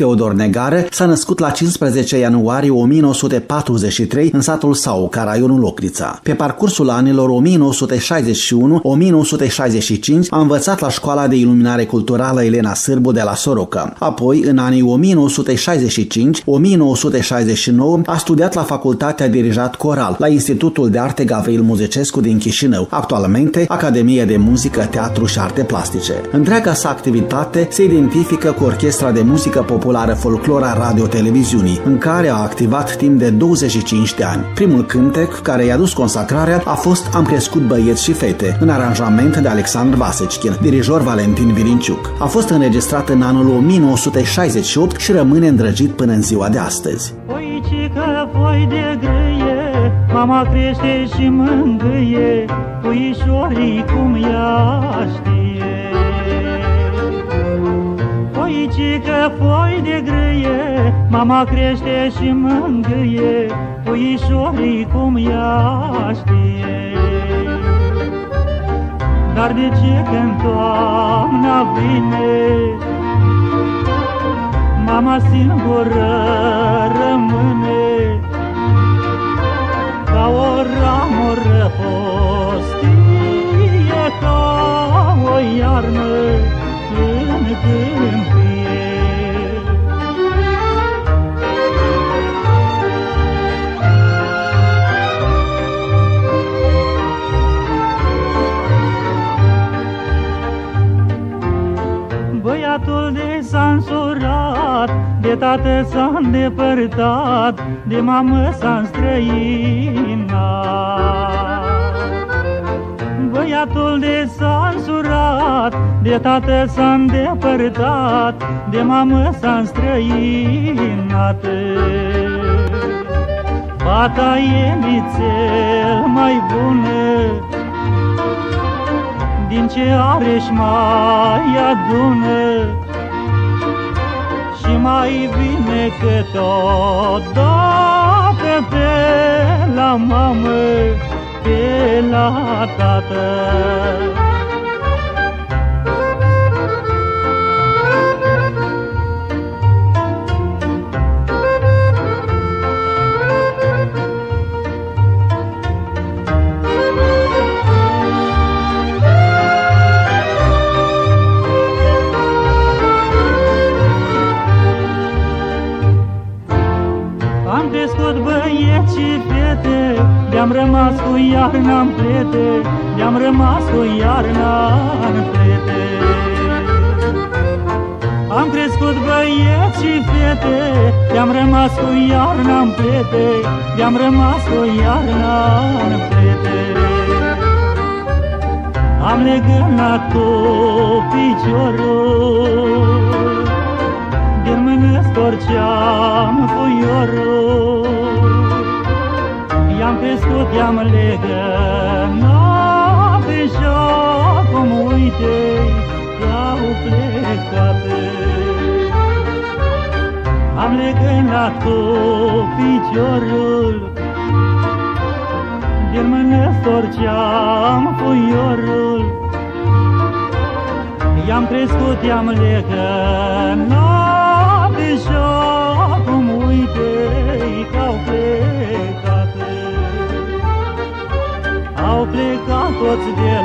Teodor Negară s-a născut la 15 ianuarie 1943 în satul Sau, Caraionul Locrița. Pe parcursul anilor 1961-1965 a învățat la școala de iluminare culturală Elena Sârbu de la Soroca. Apoi, în anii 1965-1969, a studiat la Facultatea Dirijat Coral la Institutul de Arte Gavril Muzecescu din Chișinău, actualmente Academie de Muzică, Teatru și Arte Plastice. Întreaga sa activitate se identifică cu Orchestra de Muzică Populară Folclora Radio-Televiziunii, în care a activat timp de 25 de ani. Primul cântec care i-a dus consacrarea a fost Am crescut băieți și fete, în aranjament de Alexandru Vasechin, dirijor Valentin Virinciuc. A fost înregistrat în anul 1968 și rămâne îndrăgit până în ziua de astăzi. Puicică, foi de grâie, mama crește și mângâie, puișorii cum ea Puicică, foi de grâie, mama crește și mângâie, puișorii cum ea știe. Dar de ce când toamna vine, mama singură rămâne ca o ramură hostie, ca o iarnă în câmpie. S-a însurat, de tată s-a îndepărtat, de mamă s-a înstrăinat. Băiatul de s-a însurat, de tată s-a îndepărtat, de mamă s-a înstrăinat. Fata e nițel mai bună, din ce are și mai adună și mai bine că tot dată pe la mamă, pe la tată. Am crescut băieți și fete De-am rămas cu iarna în plete De-am rămas cu iarna în plete. Am crescut băieți și fete De-am rămas cu iarna în plete De-am rămas cu iarna în plete. Am legănat cu piciorul din mână storceam puiorul crescut, i-am legănat Și acum uite că-au plecat. Am legănat cu piciorul Din mână storceam puiorul I-am crescut, i-am legănat 我自己。